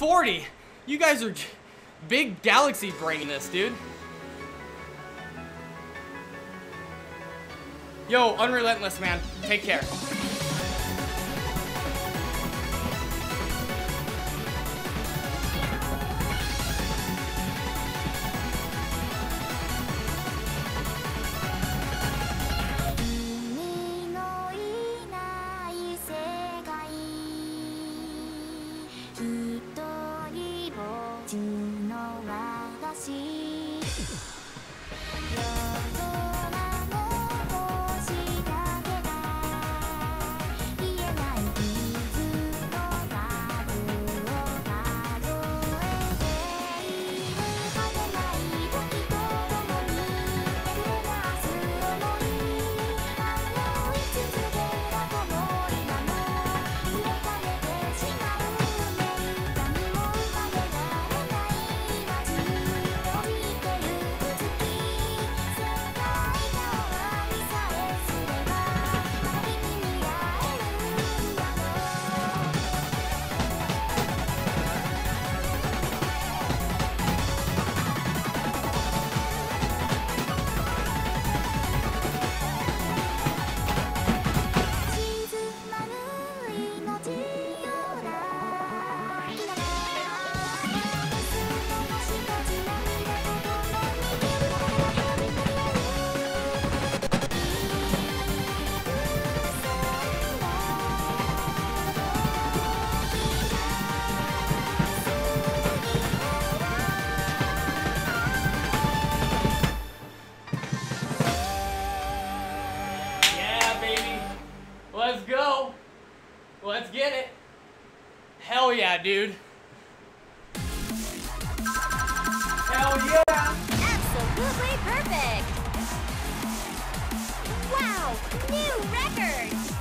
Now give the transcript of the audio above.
40. You guys are big galaxy brain this, dude. Yo, unrelentless, man. Take care. Yeah, baby. Let's go. Let's get it. Hell yeah, dude. Hell yeah. Absolutely perfect! Wow! New record!